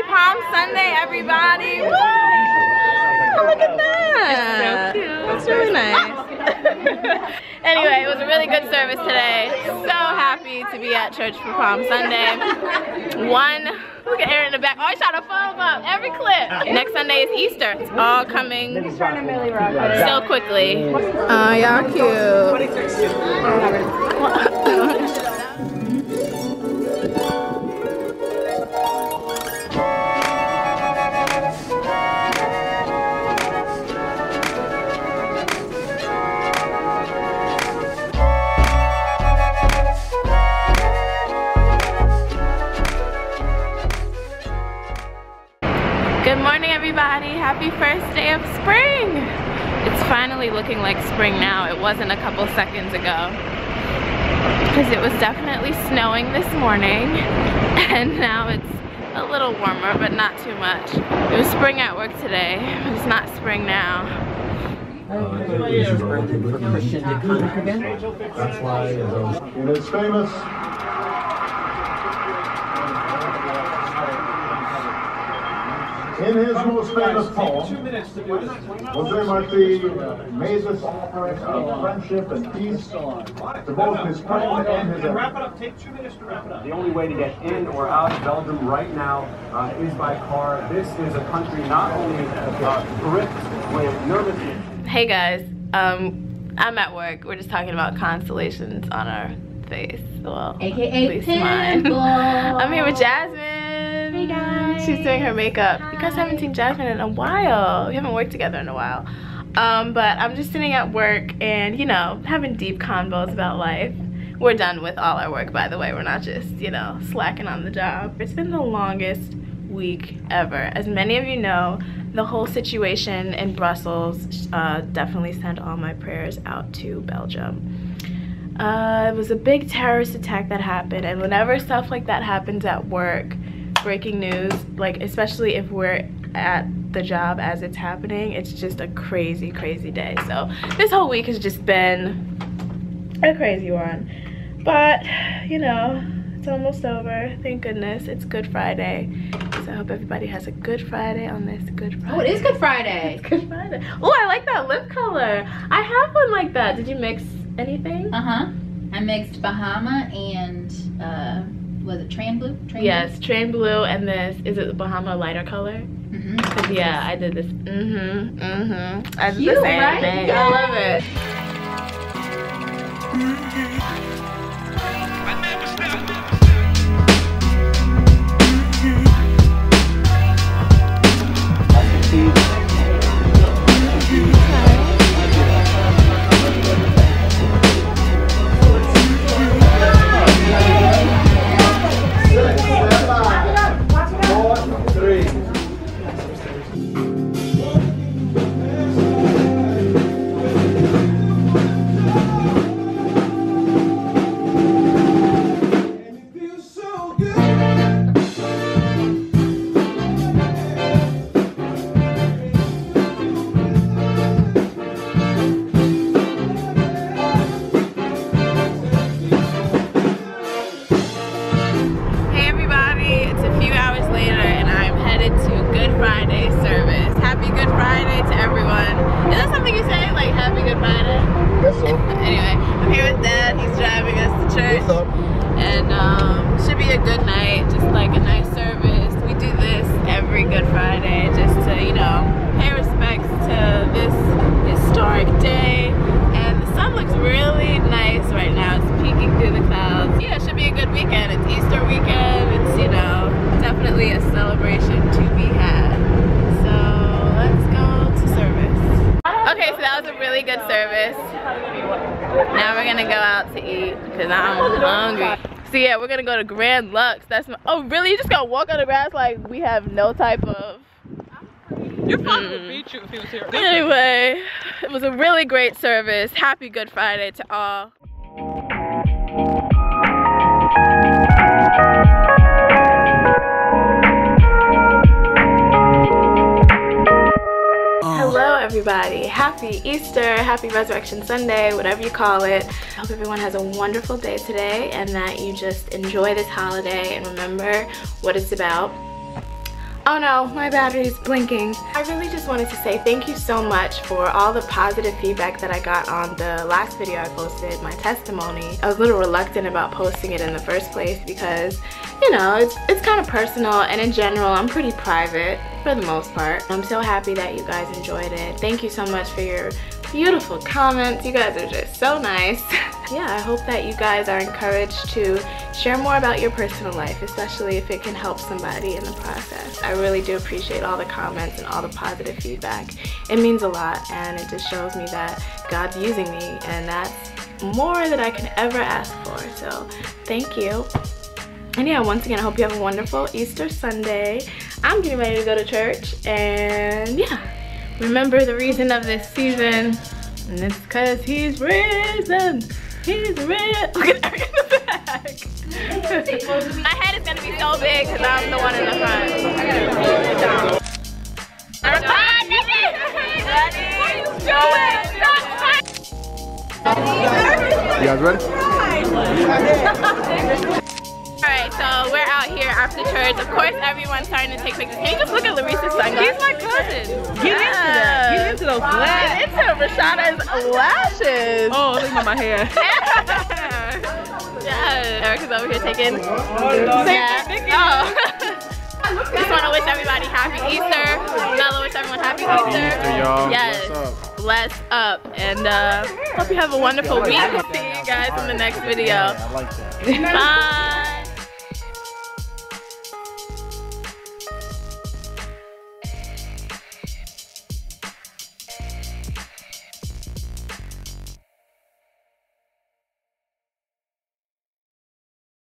Happy Palm Sunday, everybody. Woo! Oh, look at that. So cute. That's really nice. anyway, it was a really good service today. So happy to be at church for Palm Sunday. One, look at Aaron in the back. Oh, I shot a phone up every clip. Next Sunday is Easter. It's all coming so quickly. Oh, y'all cute. First day of spring. It's finally looking like spring now. It wasn't a couple seconds ago. Because it was definitely snowing this morning. And now it's a little warmer, but not too much. It was spring at work today, but it's not spring now. Uh, That's why. And it's famous In his most famous poem, Jose Marti made this offering of friendship and peace to both his country and his Wrap it up. Take two minutes to wrap it up. The only way to get in or out of Belgium right now uh, is by car. This is a country not only uh, gripped with nervousness. Hey guys, um, I'm at work. We're just talking about constellations on our face. Well, AKA Pimple. I'm here with Jasmine. She's doing her makeup. You guys haven't seen Jasmine in a while. We haven't worked together in a while. Um, but I'm just sitting at work and, you know, having deep convos about life. We're done with all our work, by the way. We're not just, you know, slacking on the job. It's been the longest week ever. As many of you know, the whole situation in Brussels uh, definitely sent all my prayers out to Belgium. Uh, it was a big terrorist attack that happened and whenever stuff like that happens at work, breaking news, like especially if we're at the job as it's happening, it's just a crazy, crazy day. So this whole week has just been a crazy one. But, you know, it's almost over. Thank goodness. It's Good Friday. So I hope everybody has a good Friday on this Good Friday. Oh, it is Good Friday. It's Good Friday. Oh, I like that lip color. I have one like that. Did you mix anything? Uh-huh. I mixed Bahama and uh was it Tran Blue? Tran yes, blue? Tran Blue and this, is it the Bahama lighter color? Mm -hmm. Yeah, I did this. Mm-hmm, mm-hmm. I did Cute, the same right? thing. I love it. So anyway, I'm here with Dad. He's driving us to church. What's up? And um, should be a good night. Just like a nice service. We do this every Good Friday, just to you know pay respects to this historic day. And the sun looks really nice right now. It's peeking through the clouds. yeah, we're gonna go out to eat. Because I'm hungry. So yeah, we're gonna go to Grand Lux. That's my, oh really? You just gonna walk on the grass like we have no type of. Your father mm. would beat you if he was here. Anyway, it was a really great service. Happy Good Friday to all. Everybody. Happy Easter, happy Resurrection Sunday, whatever you call it. I hope everyone has a wonderful day today and that you just enjoy this holiday and remember what it's about. Oh no, my battery's blinking. I really just wanted to say thank you so much for all the positive feedback that I got on the last video I posted, my testimony. I was a little reluctant about posting it in the first place because, you know, it's, it's kind of personal and in general, I'm pretty private for the most part. I'm so happy that you guys enjoyed it. Thank you so much for your beautiful comments. You guys are just so nice. yeah, I hope that you guys are encouraged to share more about your personal life, especially if it can help somebody in the process. I really do appreciate all the comments and all the positive feedback. It means a lot and it just shows me that God's using me and that's more than I can ever ask for. So thank you. And yeah, once again, I hope you have a wonderful Easter Sunday. I'm getting ready to go to church and yeah, remember the reason of this season and it's because he's risen. He's risen. Look at Eric in the back. My head is gonna be so big because I'm the one in the front. You guys ready? Alright, so we're out here after church. Of course, everyone's starting to take pictures. Can you just look at Larissa's sunglasses? He's my cousin. Get into that. Get into lashes. Get into Rashada's lashes. Oh, look at my hair. yes. Erica's over here taking. Yeah. Oh. Just want to wish everybody happy Easter. Bella wish everyone happy Easter. Easter, y'all. Yes. Bless Bless up. And uh, hope you have a wonderful week. See you guys in the next video. I like that. Bye.